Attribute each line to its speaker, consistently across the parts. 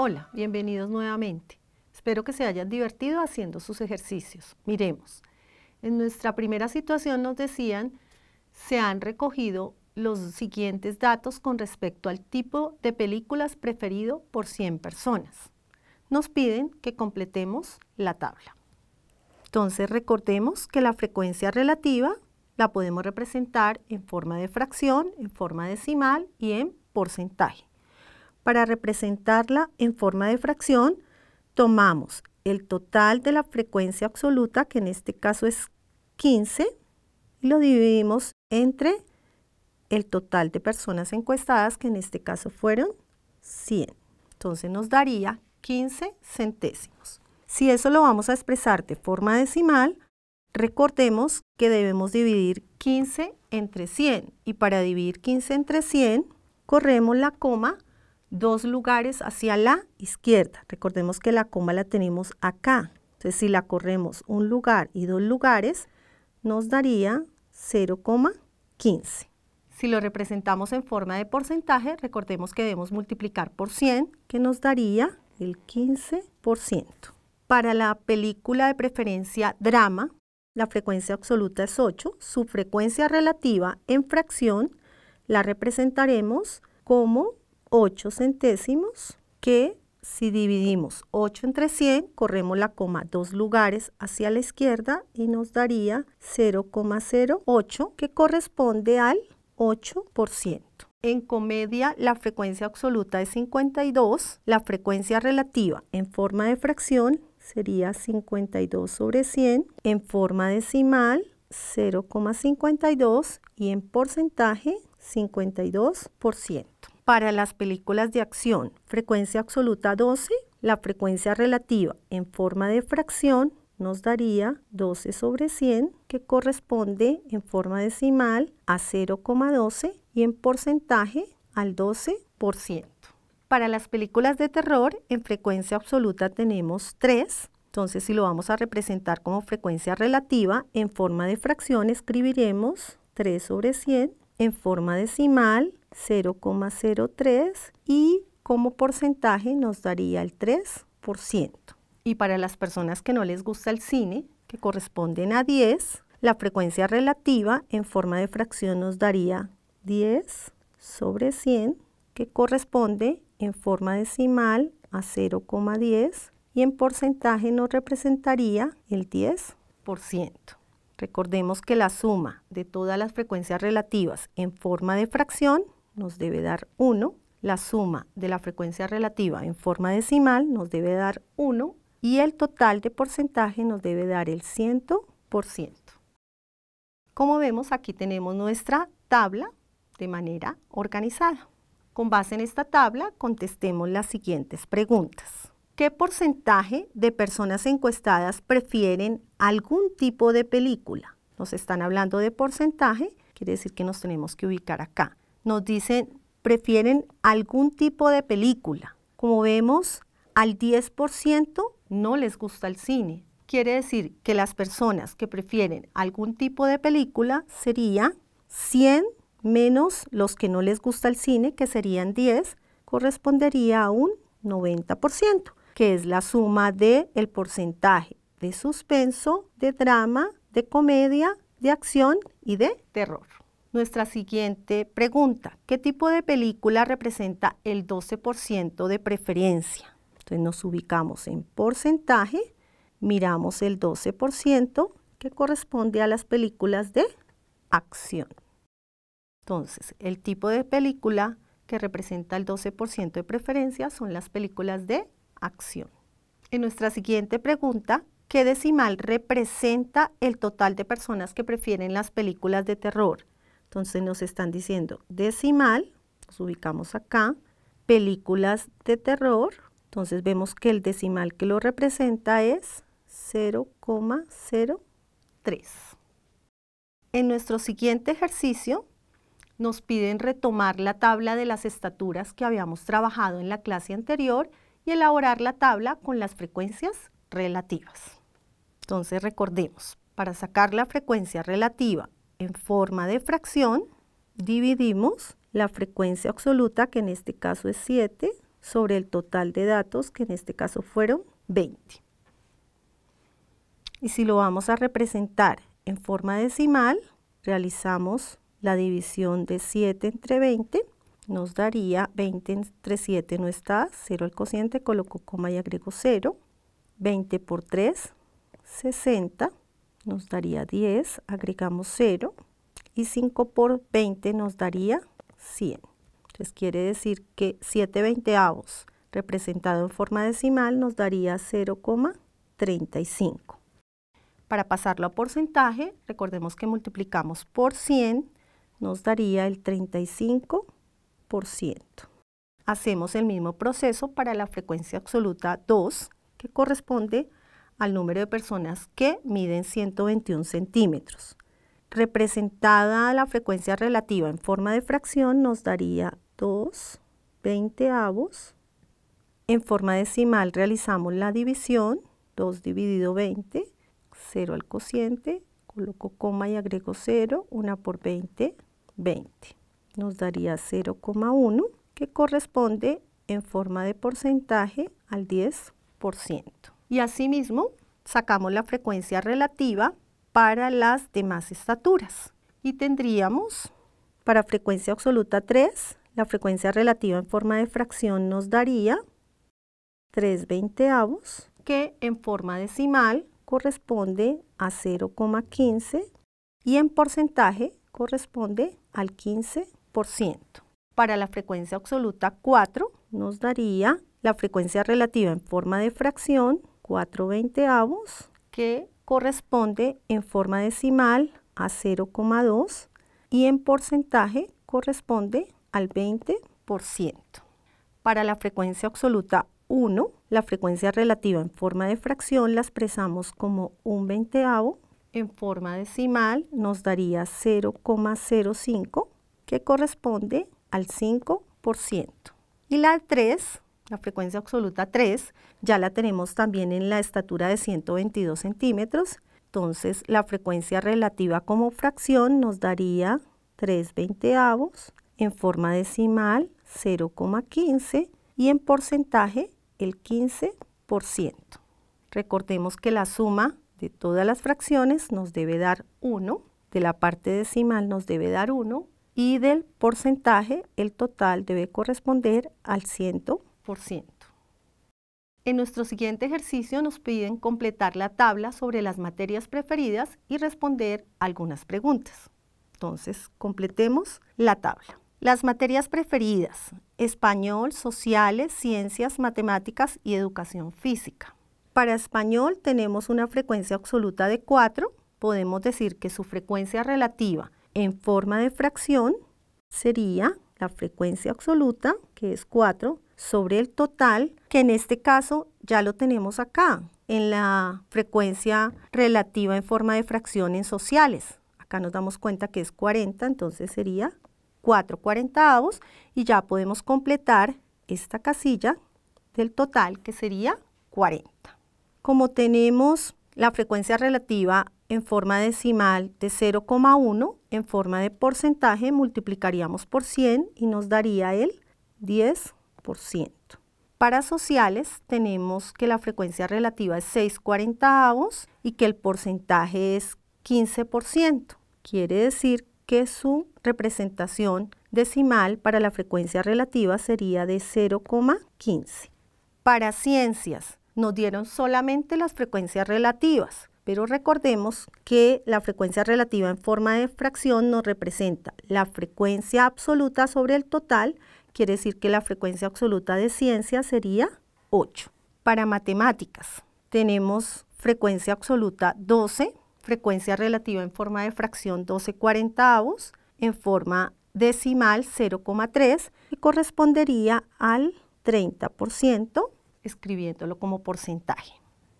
Speaker 1: Hola, bienvenidos nuevamente. Espero que se hayan divertido haciendo sus ejercicios. Miremos, en nuestra primera situación nos decían, se han recogido los siguientes datos con respecto al tipo de películas preferido por 100 personas. Nos piden que completemos la tabla. Entonces recordemos que la frecuencia relativa la podemos representar en forma de fracción, en forma decimal y en porcentaje. Para representarla en forma de fracción, tomamos el total de la frecuencia absoluta, que en este caso es 15, y lo dividimos entre el total de personas encuestadas, que en este caso fueron 100. Entonces nos daría 15 centésimos. Si eso lo vamos a expresar de forma decimal, recordemos que debemos dividir 15 entre 100. Y para dividir 15 entre 100, corremos la coma dos lugares hacia la izquierda. Recordemos que la coma la tenemos acá. Entonces, si la corremos un lugar y dos lugares, nos daría 0,15. Si lo representamos en forma de porcentaje, recordemos que debemos multiplicar por 100, que nos daría el 15%. Para la película de preferencia drama, la frecuencia absoluta es 8. Su frecuencia relativa en fracción la representaremos como 8 centésimos que si dividimos 8 entre 100, corremos la coma dos lugares hacia la izquierda y nos daría 0,08 que corresponde al 8%. En comedia la frecuencia absoluta es 52, la frecuencia relativa en forma de fracción sería 52 sobre 100, en forma decimal 0,52 y en porcentaje 52%. Para las películas de acción, frecuencia absoluta 12, la frecuencia relativa en forma de fracción nos daría 12 sobre 100, que corresponde en forma decimal a 0,12 y en porcentaje al 12%. Para las películas de terror, en frecuencia absoluta tenemos 3. Entonces, si lo vamos a representar como frecuencia relativa, en forma de fracción escribiremos 3 sobre 100, en forma decimal 0,03 y como porcentaje nos daría el 3%. Y para las personas que no les gusta el cine, que corresponden a 10, la frecuencia relativa en forma de fracción nos daría 10 sobre 100, que corresponde en forma decimal a 0,10 y en porcentaje nos representaría el 10%. Recordemos que la suma de todas las frecuencias relativas en forma de fracción nos debe dar 1, la suma de la frecuencia relativa en forma decimal nos debe dar 1 y el total de porcentaje nos debe dar el 100%. Como vemos, aquí tenemos nuestra tabla de manera organizada. Con base en esta tabla, contestemos las siguientes preguntas. ¿Qué porcentaje de personas encuestadas prefieren algún tipo de película? Nos están hablando de porcentaje, quiere decir que nos tenemos que ubicar acá nos dicen prefieren algún tipo de película. Como vemos, al 10% no les gusta el cine. Quiere decir que las personas que prefieren algún tipo de película sería 100 menos los que no les gusta el cine, que serían 10, correspondería a un 90%, que es la suma del el porcentaje de suspenso, de drama, de comedia, de acción y de terror nuestra siguiente pregunta. ¿Qué tipo de película representa el 12% de preferencia? Entonces nos ubicamos en porcentaje, miramos el 12% que corresponde a las películas de acción. Entonces, el tipo de película que representa el 12% de preferencia son las películas de acción. En nuestra siguiente pregunta, ¿qué decimal representa el total de personas que prefieren las películas de terror? Entonces nos están diciendo decimal, nos ubicamos acá, películas de terror, entonces vemos que el decimal que lo representa es 0,03. En nuestro siguiente ejercicio nos piden retomar la tabla de las estaturas que habíamos trabajado en la clase anterior y elaborar la tabla con las frecuencias relativas. Entonces recordemos, para sacar la frecuencia relativa en forma de fracción, dividimos la frecuencia absoluta, que en este caso es 7, sobre el total de datos, que en este caso fueron 20. Y si lo vamos a representar en forma decimal, realizamos la división de 7 entre 20, nos daría 20 entre 7 no está, 0 al cociente, coloco coma y agrego 0. 20 por 3, 60, nos daría 10, agregamos 0. Y 5 por 20 nos daría 100. Entonces quiere decir que 7 veinteavos representado en forma decimal nos daría 0,35. Para pasarlo a porcentaje, recordemos que multiplicamos por 100, nos daría el 35%. Hacemos el mismo proceso para la frecuencia absoluta 2, que corresponde al número de personas que miden 121 centímetros. Representada la frecuencia relativa en forma de fracción nos daría 2 veinteavos. En forma decimal realizamos la división, 2 dividido 20, 0 al cociente, coloco coma y agrego 0, 1 por 20, 20. Nos daría 0,1 que corresponde en forma de porcentaje al 10%. Y asimismo sacamos la frecuencia relativa para las demás estaturas. Y tendríamos para frecuencia absoluta 3, la frecuencia relativa en forma de fracción nos daría 3 veinteavos, que en forma decimal corresponde a 0,15 y en porcentaje corresponde al 15%. Para la frecuencia absoluta 4 nos daría la frecuencia relativa en forma de fracción 4 veinteavos que corresponde en forma decimal a 0,2 y en porcentaje corresponde al 20%. Para la frecuencia absoluta 1, la frecuencia relativa en forma de fracción la expresamos como un veinteavo. En forma decimal nos daría 0,05 que corresponde al 5%. Y la 3, la frecuencia absoluta 3, ya la tenemos también en la estatura de 122 centímetros. Entonces la frecuencia relativa como fracción nos daría 3 veinteavos, en forma decimal 0,15 y en porcentaje el 15%. Recordemos que la suma de todas las fracciones nos debe dar 1, de la parte decimal nos debe dar 1 y del porcentaje el total debe corresponder al 100%. En nuestro siguiente ejercicio nos piden completar la tabla sobre las materias preferidas y responder algunas preguntas. Entonces, completemos la tabla. Las materias preferidas, español, sociales, ciencias, matemáticas y educación física. Para español tenemos una frecuencia absoluta de 4. Podemos decir que su frecuencia relativa en forma de fracción sería la frecuencia absoluta, que es 4, sobre el total, que en este caso ya lo tenemos acá, en la frecuencia relativa en forma de fracción en sociales. Acá nos damos cuenta que es 40, entonces sería 4 cuarentaavos y ya podemos completar esta casilla del total que sería 40. Como tenemos la frecuencia relativa en forma decimal de 0,1, en forma de porcentaje multiplicaríamos por 100 y nos daría el 10%. Para sociales tenemos que la frecuencia relativa es 6 cuarentaavos y que el porcentaje es 15%. Quiere decir que su representación decimal para la frecuencia relativa sería de 0,15. Para ciencias nos dieron solamente las frecuencias relativas, pero recordemos que la frecuencia relativa en forma de fracción nos representa la frecuencia absoluta sobre el total, quiere decir que la frecuencia absoluta de ciencia sería 8. Para matemáticas tenemos frecuencia absoluta 12, frecuencia relativa en forma de fracción 12 cuarentaavos, en forma decimal 0,3 y correspondería al 30%, escribiéndolo como porcentaje.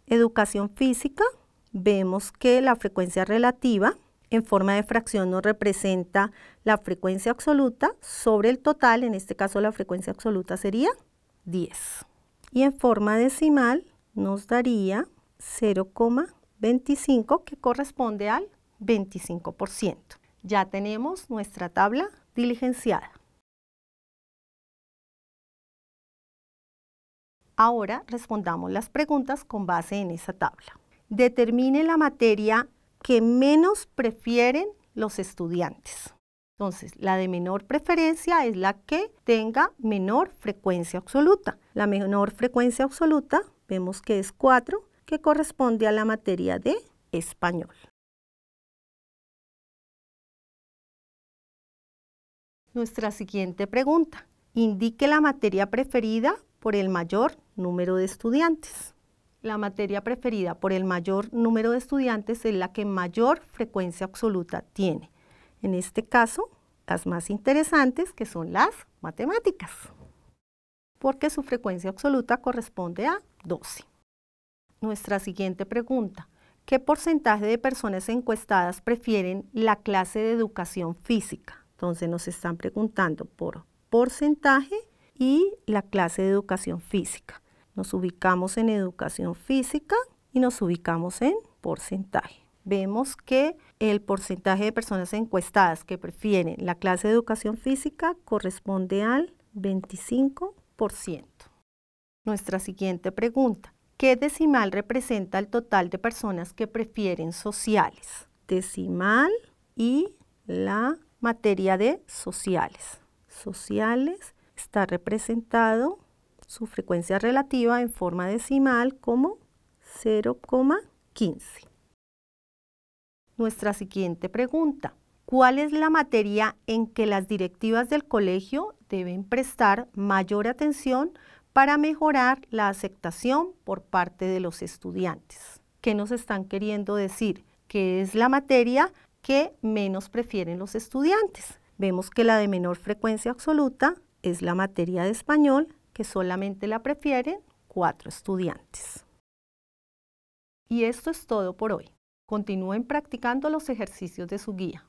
Speaker 1: Educación física, vemos que la frecuencia relativa en forma de fracción nos representa la frecuencia absoluta sobre el total, en este caso la frecuencia absoluta sería 10. Y en forma decimal nos daría 0,3 25 que corresponde al 25%. Ya tenemos nuestra tabla diligenciada. Ahora respondamos las preguntas con base en esa tabla. Determine la materia que menos prefieren los estudiantes. Entonces, la de menor preferencia es la que tenga menor frecuencia absoluta. La menor frecuencia absoluta vemos que es 4, que corresponde a la materia de español. Nuestra siguiente pregunta. Indique la materia preferida por el mayor número de estudiantes. La materia preferida por el mayor número de estudiantes es la que mayor frecuencia absoluta tiene. En este caso, las más interesantes que son las matemáticas, porque su frecuencia absoluta corresponde a 12. Nuestra siguiente pregunta. ¿Qué porcentaje de personas encuestadas prefieren la clase de educación física? Entonces nos están preguntando por porcentaje y la clase de educación física. Nos ubicamos en educación física y nos ubicamos en porcentaje. Vemos que el porcentaje de personas encuestadas que prefieren la clase de educación física corresponde al 25%. Nuestra siguiente pregunta. ¿Qué decimal representa el total de personas que prefieren sociales? Decimal y la materia de sociales. Sociales está representado su frecuencia relativa en forma decimal como 0,15. Nuestra siguiente pregunta. ¿Cuál es la materia en que las directivas del colegio deben prestar mayor atención para mejorar la aceptación por parte de los estudiantes? ¿Qué nos están queriendo decir? Que es la materia que menos prefieren los estudiantes. Vemos que la de menor frecuencia absoluta es la materia de español, que solamente la prefieren cuatro estudiantes. Y esto es todo por hoy. Continúen practicando los ejercicios de su guía.